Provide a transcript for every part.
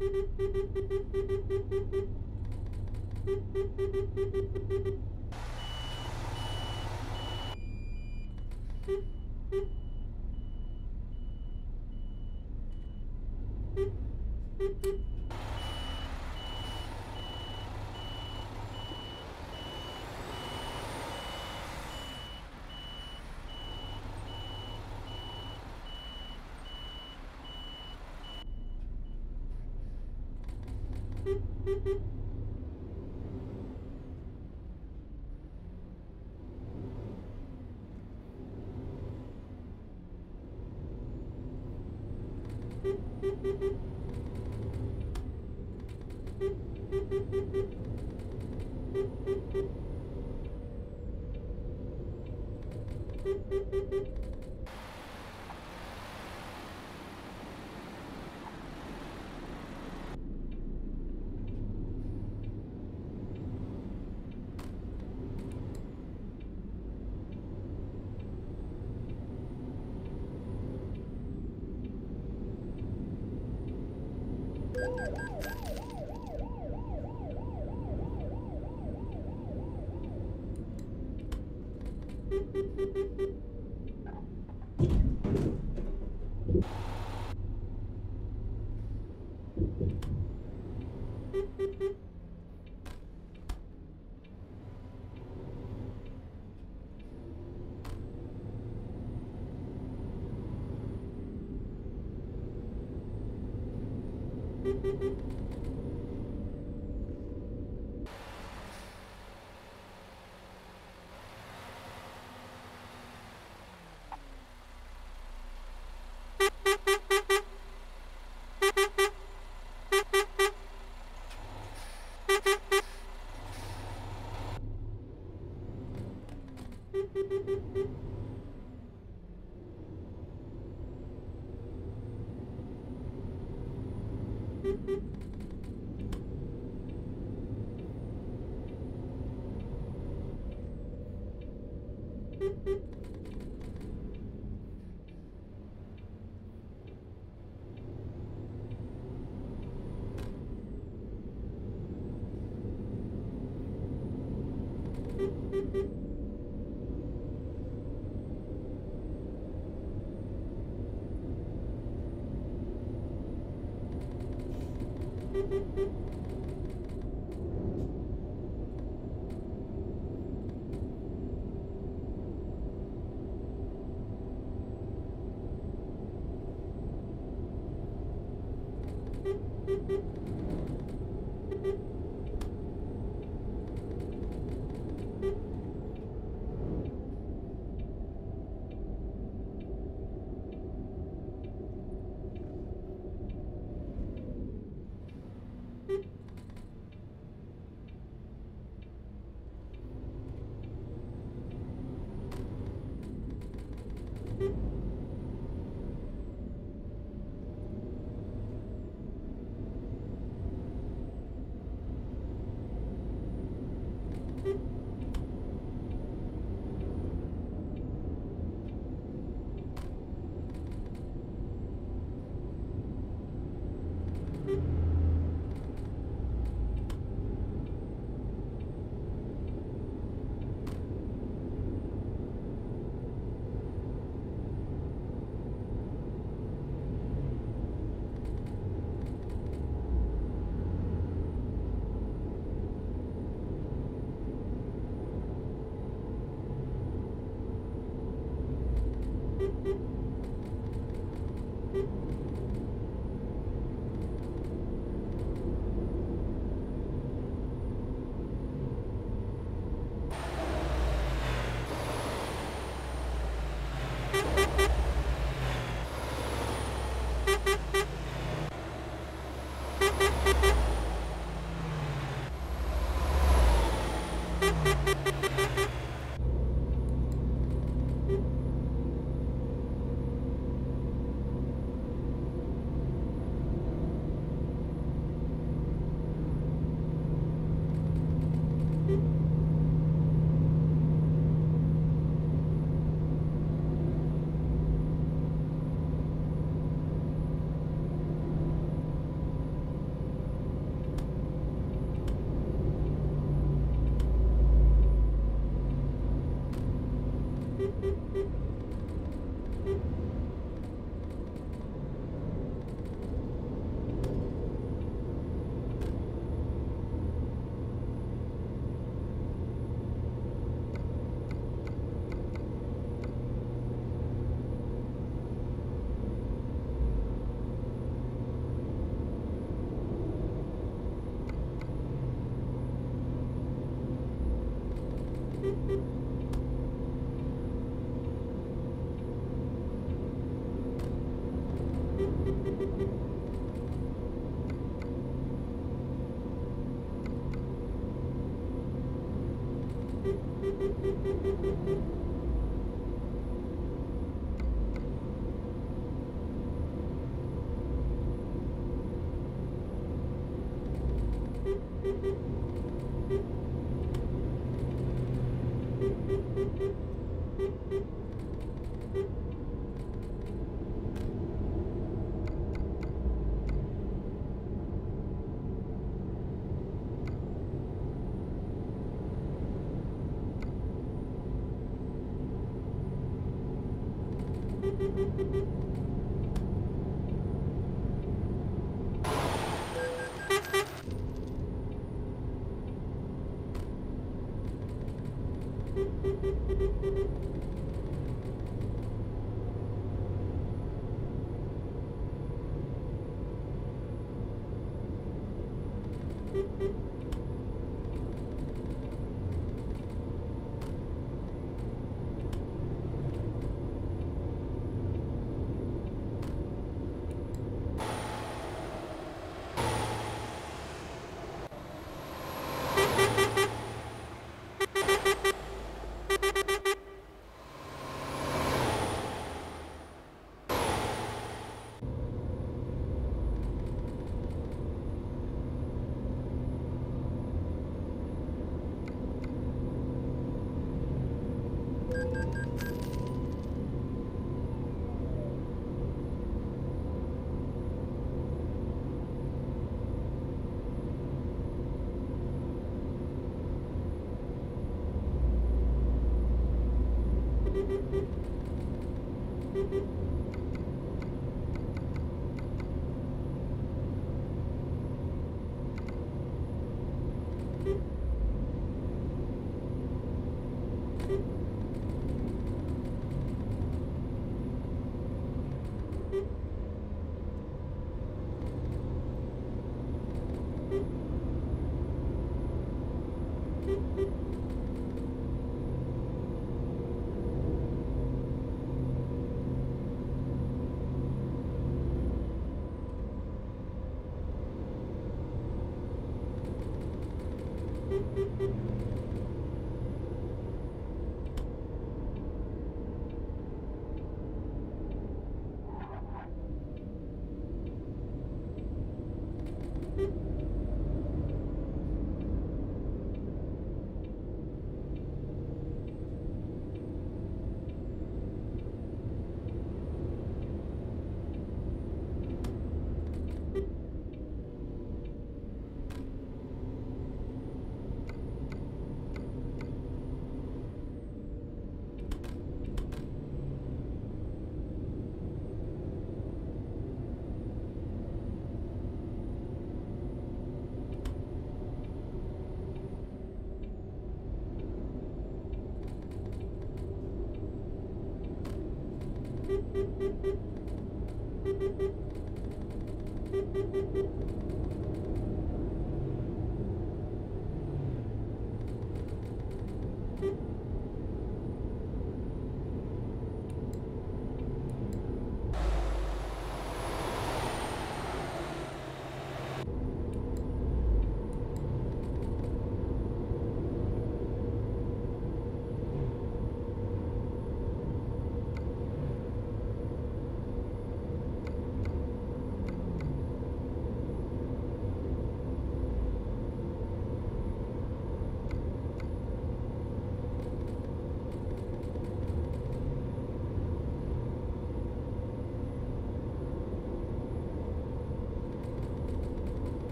フフフフ Thank you.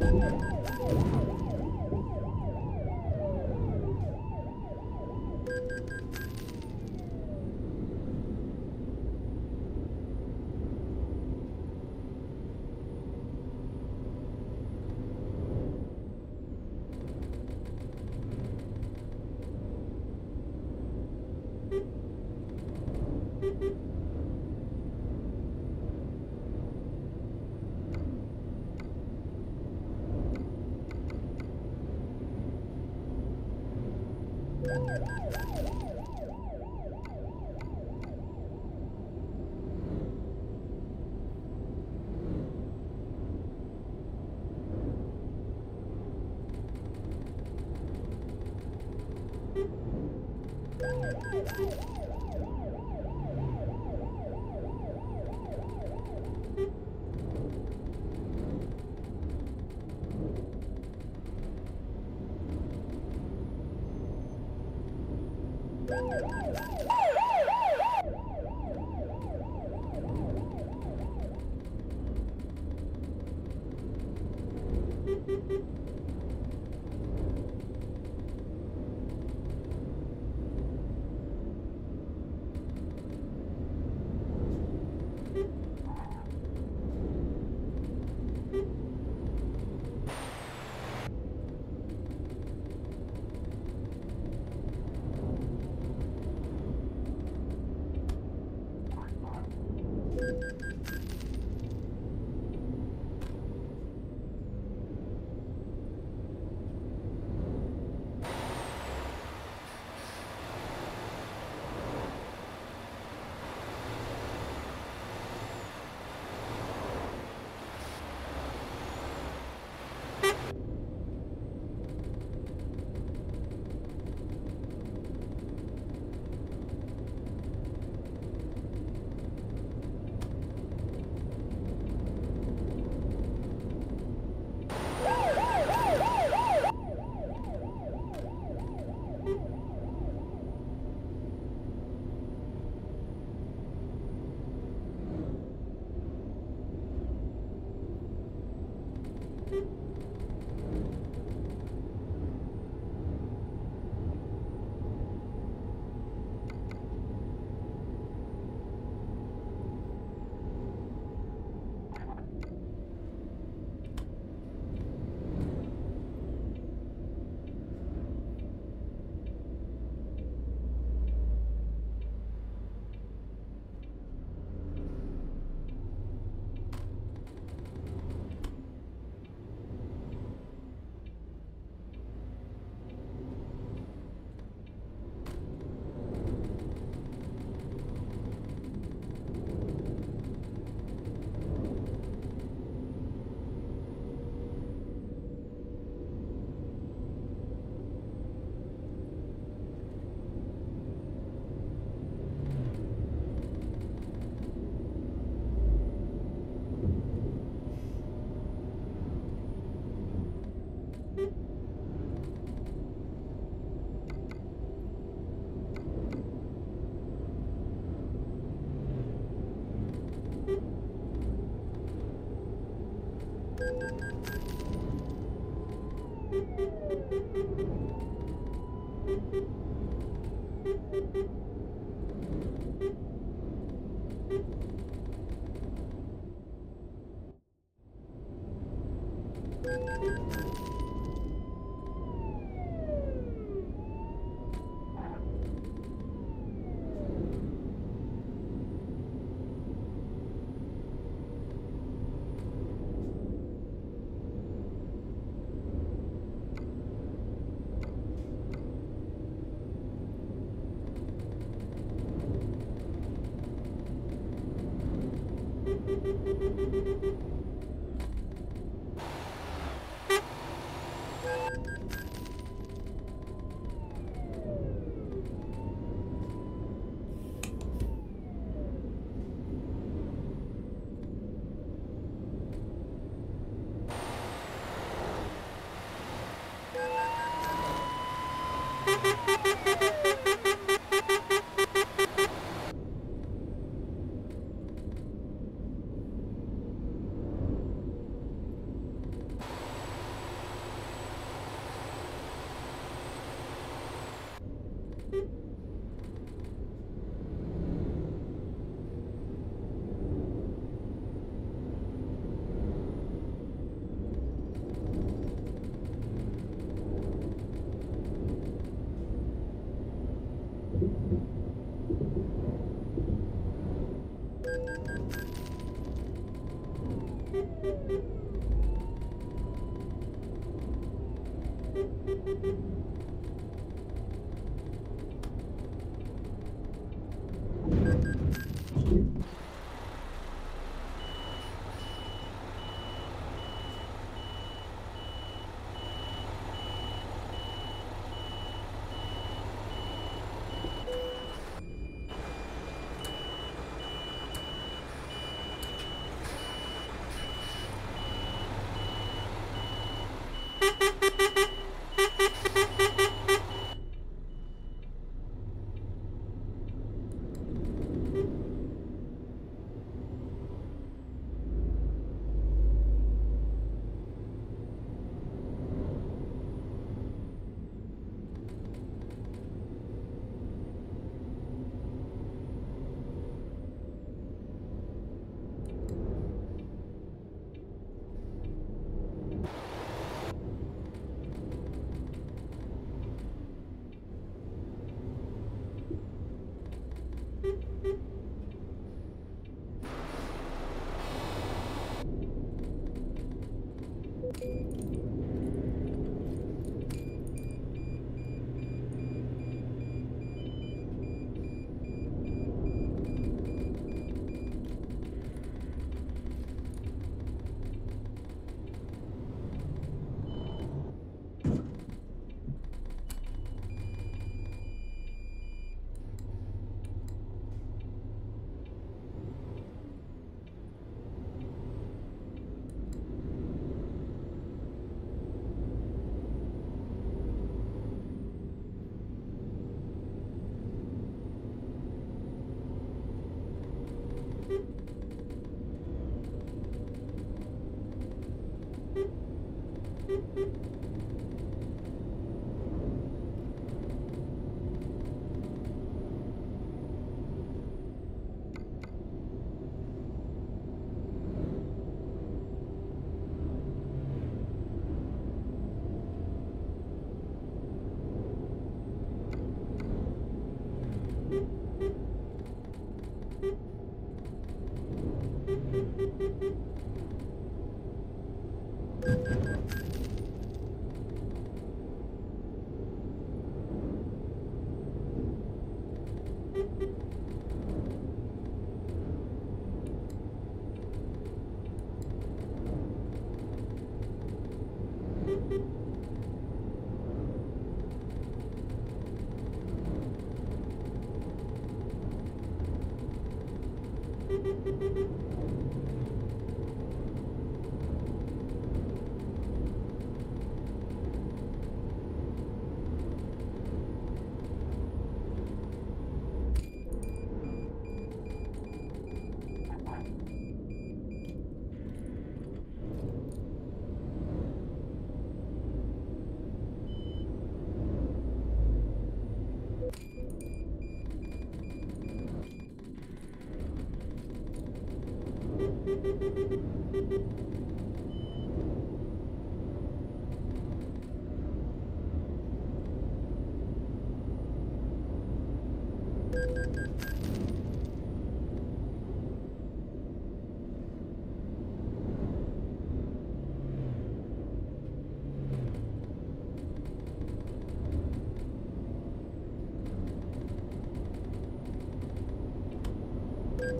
Oh, my God.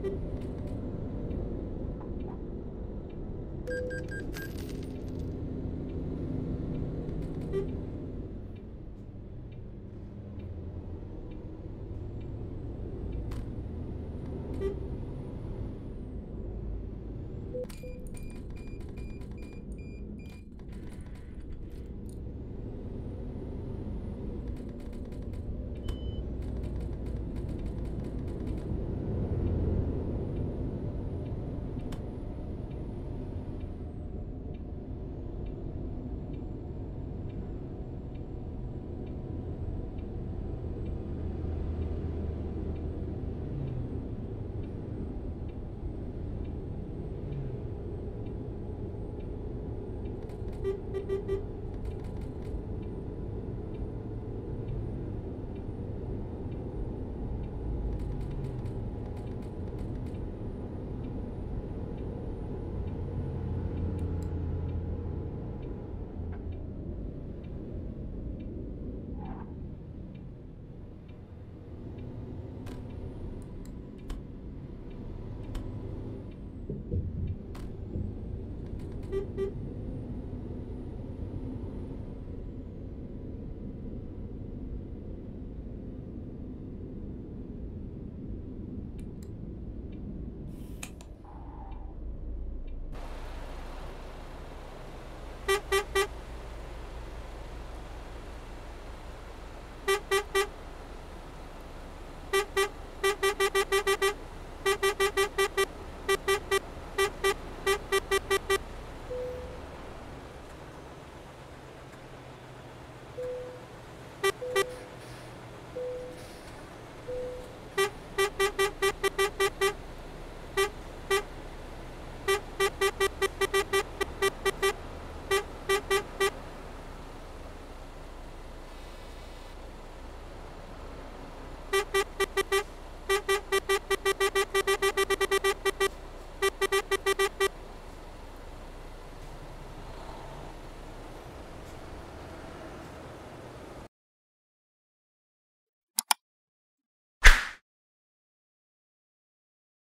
Thank you.